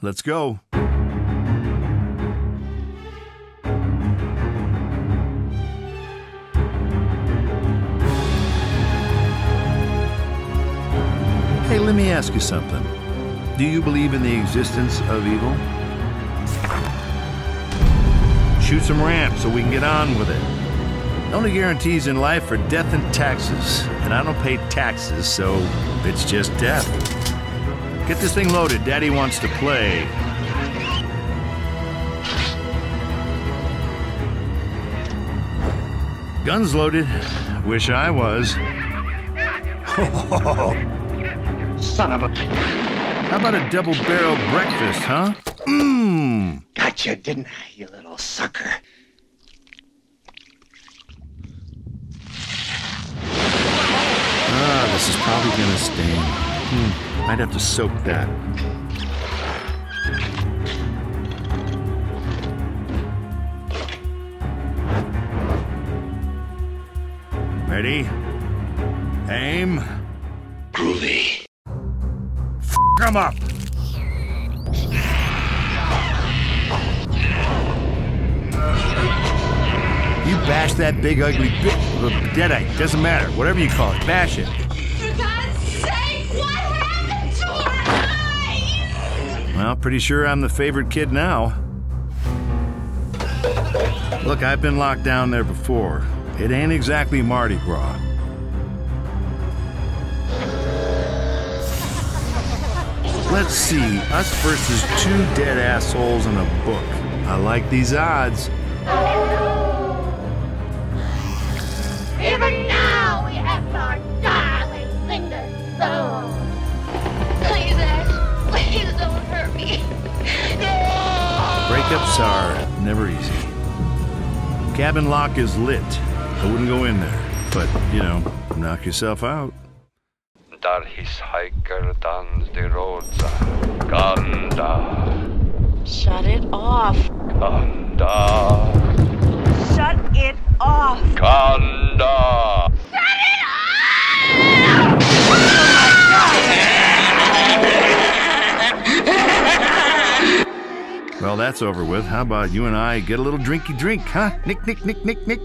Let's go. Hey, let me ask you something. Do you believe in the existence of evil? Shoot some ramps so we can get on with it. The only guarantees in life are death and taxes. And I don't pay taxes, so it's just death. Get this thing loaded. Daddy wants to play. Guns loaded. Wish I was. Son of a. How about a double barrel breakfast, huh? Mmm. Gotcha, didn't I, you little sucker? Ah, this is probably gonna stain. Hmm. Might have to soak that. Ready? Aim. Groovy. Come up. You bash that big ugly bit deadite. Doesn't matter. Whatever you call it, bash it. Eyes? Pretty sure I'm the favorite kid now. Look, I've been locked down there before. It ain't exactly Mardi Gras. Let's see, us versus two dead assholes in a book. I like these odds. Breakups are never easy. Cabin lock is lit. I wouldn't go in there, but, you know, knock yourself out. Där hitchhiker dans de rosa. Ganda, Shut it off. ganda, Shut it off. ganda. Well, that's over with. How about you and I get a little drinky drink, huh? Nick, nick, nick, nick, nick.